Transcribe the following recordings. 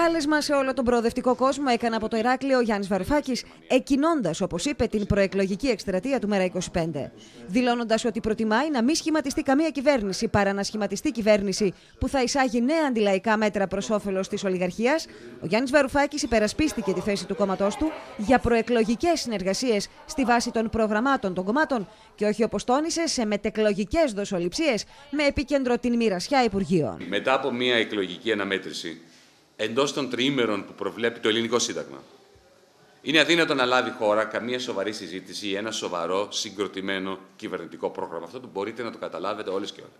Κάλεσμα σε όλο τον προοδευτικό κόσμο έκανε από το Ηράκλειο ο Γιάννης Βαρουφάκη, εκκινώντας, όπως είπε, την προεκλογική εκστρατεία του ΜΕΡΑ25. Δηλώνοντας ότι προτιμάει να μην σχηματιστεί καμία κυβέρνηση παρά να σχηματιστεί κυβέρνηση που θα εισάγει νέα αντιλαϊκά μέτρα προς όφελος της ολιγαρχίας, ο Γιάννης Βαρουφάκη υπερασπίστηκε τη θέση του κόμματός του για προεκλογικές συνεργασίες στη βάση των προγραμμάτων των κομμάτων και όχι όπως τόνισε σε μετεκλογικές δοσοληψίες με επίκεντρο την μοιρασιά Υπουργείων. Μετά από μια εκλογική αναμέτρηση, εντός των τριήμερων που προβλέπει το ελληνικό σύνταγμα. Είναι αδύνατο να λάβει χώρα καμία σοβαρή συζήτηση ή ένα σοβαρό συγκροτημένο κυβερνητικό πρόγραμμα. Αυτό το μπορείτε να το καταλάβετε όλες και όλοι.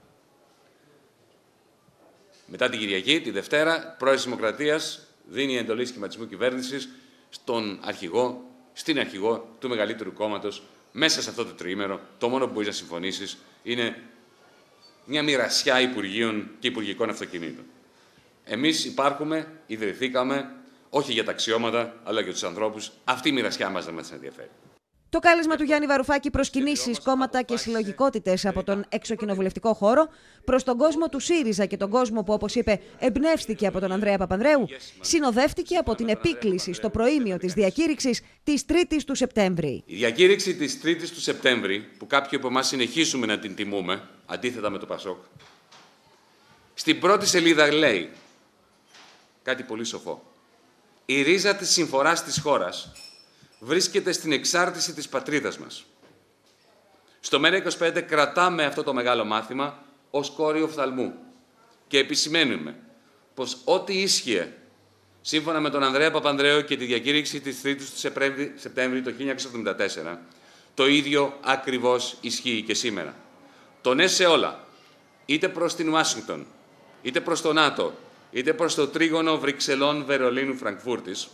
Μετά την Κυριακή, τη Δευτέρα, πρόεδρος της Δημοκρατίας δίνει εντολή σχηματισμού κυβέρνησης στον αρχηγό, στην αρχηγό του μεγαλύτερου κόμματος μέσα σε αυτό το τριήμερο. Το μόνο που μπορείς να συμφωνήσεις είναι μια μοιρασιά υπουργείων και υπουργικών αυτοκινήτων. Εμείς υπάρχουμε, ιδρυθήκαμε, όχι για τα αξιώματα, αλλά για τους ανθρώπους. Αυτή η μοιρασιά μας δεν μας ενδιαφέρει. Το κάλεσμα του Γιάννη Βαρουφάκη προ κινήσει, κόμματα και συλλογικότητες από τον εξοκοινοβουλευτικό χώρο προς τον κόσμο του ΣΥΡΙΖΑ και τον κόσμο που, όπως είπε, εμπνεύστηκε από τον Ανδρέα Παπανδρέου, συνοδεύτηκε από την επίκληση στο προήμιο της διακήρυξης της 3η του Σεπτέμβρη. Η διακήρυξη της 3η του Σεπτέμβρη, που κάποιοι από εμάς συνεχίσουμε να την τιμούμε, αντίθετα με το Πασόκ, στην πρώτη σελίδα λέει κάτι πολύ σοφό. Η ρίζα της συμφοράς της χώρας βρίσκεται στην εξάρτηση της πατρίδας μας. Στο ΜΕΡΑ25 κρατάμε αυτό το μεγάλο μάθημα ως κόριο φθαλμού και επισημαίνουμε πως ό,τι ίσχυε σύμφωνα με τον Ανδρέα Παπανδρέο και τη διακήρυξη της 3ης του Σεπτέμβρη το 1974, το ίδιο ακριβώς ισχύει και σήμερα. Το ναι σε όλα, είτε προς την Ουάσιγκτον, είτε προς το ΝΑΤΟ, είτε προς το τρίγωνο Βρυξελών Βερολίνου Φραγκφούρτης,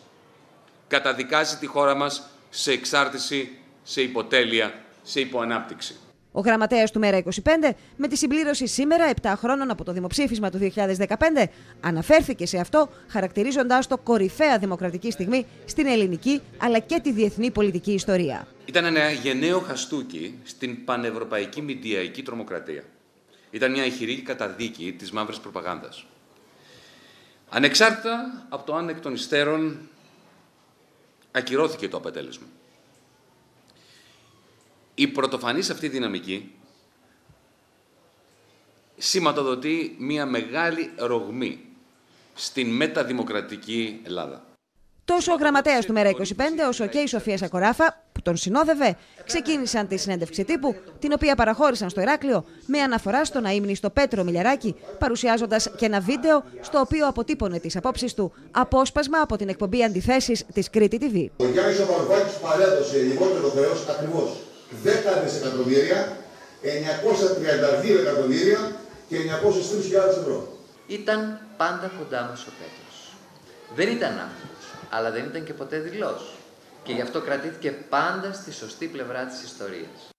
καταδικάζει τη χώρα μας σε εξάρτηση, σε υποτέλεια, σε υποανάπτυξη. Ο γραμματέας του ΜΕΡΑ25, με τη συμπλήρωση σήμερα 7 χρόνων από το δημοψήφισμα του 2015, αναφέρθηκε σε αυτό, χαρακτηρίζοντάς το κορυφαία δημοκρατική στιγμή στην ελληνική αλλά και τη διεθνή πολιτική ιστορία. Ήταν ένα γενναίο χαστούκι στην πανευρωπαϊκή μηντιακή τρομοκρατία. Ήταν μια ηχηρή καταδίκη της μαύρης προπαγάνδας. Ανεξάρτητα από το αν εκ των υστέρων ακυρώθηκε το αποτέλεσμα. Η πρωτοφανής αυτή δυναμική σηματοδοτεί μια μεγάλη ρογμή στην μεταδημοκρατική Ελλάδα. Τόσο ο γραμματέας του ΜΕΡΑ25 όσο και η Σοφία Σακοράφα, που τον συνόδευε, ξεκίνησαν τη συνέντευξη τύπου, την οποία παραχώρησαν στο Ηράκλειο με αναφορά στο να ύμνει στο Πέτρο Μιλιαράκη, παρουσιάζοντας και ένα βίντεο στο οποίο αποτύπωνε τις απόψεις του απόσπασμα από την εκπομπή Αντιθέσεις της Κρήτη TV. Ο Γιάννης Παπαδοπάκη παρέδωσε λιγότερο χρέο ακριβώς 10 δισεκατομμύρια, 932 εκατομμύρια και 903.000 ευρώ. Ήταν πάντα κοντά μας ο Πέτρος. Δεν ήταν άνθρωπος αλλά δεν ήταν και ποτέ δηλός. Και γι' αυτό κρατήθηκε πάντα στη σωστή πλευρά της ιστορίας.